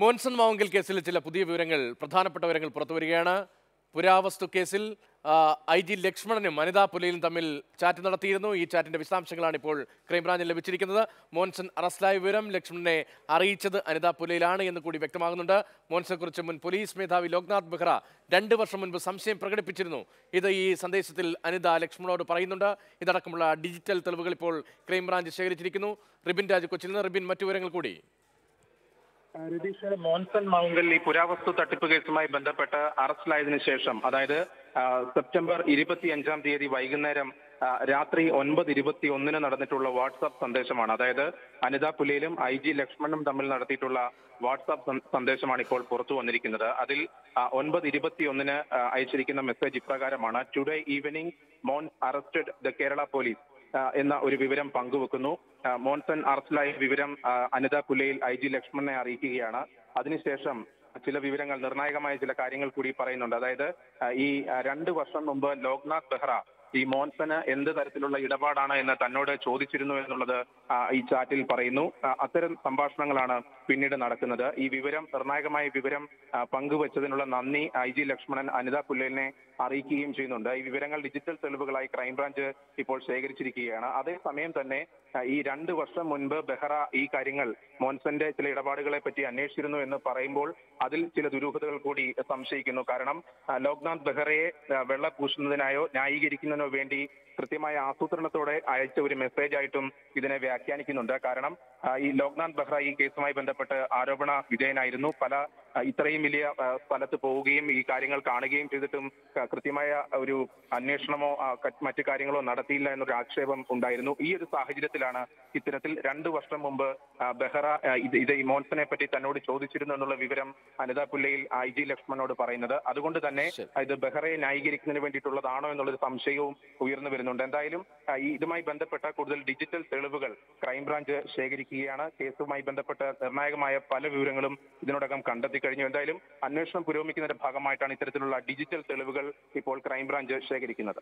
മോൻസൺ മാവുങ്കൽ കേസിൽ ചില പുതിയ വിവരങ്ങൾ പ്രധാനപ്പെട്ട വിവരങ്ങൾ പുറത്തു വരികയാണ്. പുരാവസ്തു കേസിൽ ഐ ജി ലക്ഷ്മണനും അനിതാ പുലയിലും തമ്മിൽ ചാറ്റ് നടത്തിയിരുന്നു. ഈ ചാറ്റിന്റെ വിശദാംശങ്ങളാണ് ഇപ്പോൾ ക്രൈംബ്രാഞ്ചിൽ ലഭിച്ചിരിക്കുന്നത്. മോൻസൺ അറസ്റ്റിലായ വിവരം ലക്ഷ്മണനെ അറിയിച്ചത് അനിതാ പുലയിലാണ് എന്ന് കൂടി വ്യക്തമാകുന്നുണ്ട്. മോൻസനെ കുറിച്ച് മുൻ പോലീസ് മേധാവി ലോക്നാഥ് ബെഹ്റ രണ്ട് വർഷം മുൻപ് സംശയം പ്രകടിപ്പിച്ചിരുന്നു. ഇത് ഈ സന്ദേശത്തിൽ അനിത ലക്ഷ്മണോട് പറയുന്നുണ്ട്. ഇതടക്കമുള്ള ഡിജിറ്റൽ തെളിവുകൾ ഇപ്പോൾ ക്രൈംബ്രാഞ്ച് ശേഖരിച്ചിരിക്കുന്നു. റിബിൻ രാജ് കൊച്ചിയിൽ നിന്ന് റിബിൻ മറ്റു വിവരങ്ങൾ കൂടി. രതീഷ് മോൻസൺ മൗങ്കൽ ഈ പുരാവസ്തു തട്ടിപ്പ് കേസുമായി ബന്ധപ്പെട്ട് അറസ്റ്റിലായതിനു ശേഷം അതായത് സെപ്റ്റംബർ ഇരുപത്തിയഞ്ചാം തീയതി വൈകുന്നേരം രാത്രി ഒൻപത് ഇരുപത്തി ഒന്നിന് നടന്നിട്ടുള്ള വാട്സാപ്പ് സന്ദേശമാണ്. അതായത് അനിത പുലിയിലും ഐ ജി ലക്ഷ്മണനും തമ്മിൽ നടത്തിയിട്ടുള്ള വാട്സാപ്പ് സന്ദേശമാണ് ഇപ്പോൾ പുറത്തു വന്നിരിക്കുന്നത്. അതിൽ ഒൻപത് ഇരുപത്തി ഒന്നിന് അയച്ചിരിക്കുന്ന മെസ്സേജ് ഇപ്രകാരമാണ് today evening Mons arrested the Kerala police എന്ന ഒരു വിവരം പങ്കുവെക്കുന്നു. മോൺസൺ അറസ്റ്റിലായ വിവരം അനിത പുലയിൽ ഐ ജി ലക്ഷ്മണനെ അറിയിക്കുകയാണ്. അതിനുശേഷം ചില വിവരങ്ങൾ നിർണായകമായ ചില കാര്യങ്ങൾ കൂടി പറയുന്നുണ്ട്. അതായത് ഈ രണ്ട് വർഷം മുമ്പ് ലോക്നാഥ് ബെഹ്റ ഈ മോൻസന് എന്ത് തരത്തിലുള്ള ഇടപാടാണ് എന്ന് തന്നോട് ചോദിച്ചിരുന്നു എന്നുള്ളത് ഈ ചാറ്റിൽ പറയുന്നു. അത്തരം സംഭാഷണങ്ങളാണ് പിന്നീട് നടക്കുന്നത്. ഈ വിവരം നിർണായകമായ വിവരം പങ്കുവച്ചതിനുള്ള നന്ദി ഐ ജി ലക്ഷ്മണൻ അനിത പുല്ലേലിനെ അറിയിക്കുകയും ചെയ്യുന്നുണ്ട്. ഈ വിവരങ്ങൾ ഡിജിറ്റൽ തെളിവുകളായി ക്രൈംബ്രാഞ്ച് ഇപ്പോൾ ശേഖരിച്ചിരിക്കുകയാണ്. അതേസമയം തന്നെ ഈ രണ്ട് വർഷം മുൻപ് ബെഹ്റ ഈ കാര്യങ്ങൾ മോൻസന്റെ ചില ഇടപാടുകളെ പറ്റി അന്വേഷിച്ചിരുന്നു എന്ന് പറയുമ്പോൾ അതിൽ ചില ദുരൂഹതകൾ കൂടി സംശയിക്കുന്നു. കാരണം ലോക്നാഥ് ബെഹ്റയെ വെള്ളപൂശുന്നതിനായോ വെള്ളപൂശുന്നതിനായോ ന്യായീകരിക്കുന്നതിനോ വേണ്ടി കൃത്യമായ ആസൂത്രണത്തോടെ അയച്ച ഒരു മെസ്സേജ് ആയിട്ടും ഇതിനെ വ്യാഖ്യാനിക്കുന്നുണ്ട്. കാരണം ഈ ലോക്നാഥ് ബെഹ്റ ഈ കേസുമായി ബന്ധപ്പെട്ട് ആരോപണ വിധേയനായിരുന്നു. പല ഇത്രയും വലിയ സ്ഥലത്ത് പോവുകയും ഈ കാര്യങ്ങൾ കാണുകയും ചെയ്തിട്ടും കൃത്യമായ ഒരു അന്വേഷണമോ മറ്റു കാര്യങ്ങളോ നടത്തിയില്ല എന്നൊരു ആക്ഷേപം ഉണ്ടായിരുന്നു. ഈ ഒരു സാഹചര്യത്തിലാണ് ഇത്തരത്തിൽ രണ്ടു വർഷം മുമ്പ് ബെഹ്റ ഇത് ഈ മോൻസനെ പറ്റി തന്നോട് ചോദിച്ചിരുന്നു എന്നുള്ള വിവരം അനിത പുല്ലയിൽ ഐ ജി ലക്ഷ്മണോട് പറയുന്നത്. അതുകൊണ്ട് തന്നെ ഇത് ബെഹ്റയെ ന്യായീകരിക്കുന്നതിന് വേണ്ടിയിട്ടുള്ളതാണോ എന്നുള്ളൊരു സംശയവും ഉയർന്നു വരുന്നുണ്ട്. എന്തായാലും ഇതുമായി ബന്ധപ്പെട്ട കൂടുതൽ ഡിജിറ്റൽ തെളിവുകൾ ക്രൈംബ്രാഞ്ച് ശേഖരിക്കുകയാണ്. കേസുമായി ബന്ധപ്പെട്ട നിർണായകമായ പല വിവരങ്ങളും ഇതിനോടകം കണ്ടെത്തി കഴിഞ്ഞു. എന്തായാലും അന്വേഷണം പുരോഗമിക്കുന്നതിന്റെ ഭാഗമായിട്ടാണ് ഇത്തരത്തിലുള്ള ഡിജിറ്റൽ തെളിവുകൾ ഇപ്പോൾ ക്രൈംബ്രാഞ്ച് ശേഖരിക്കുന്നത്.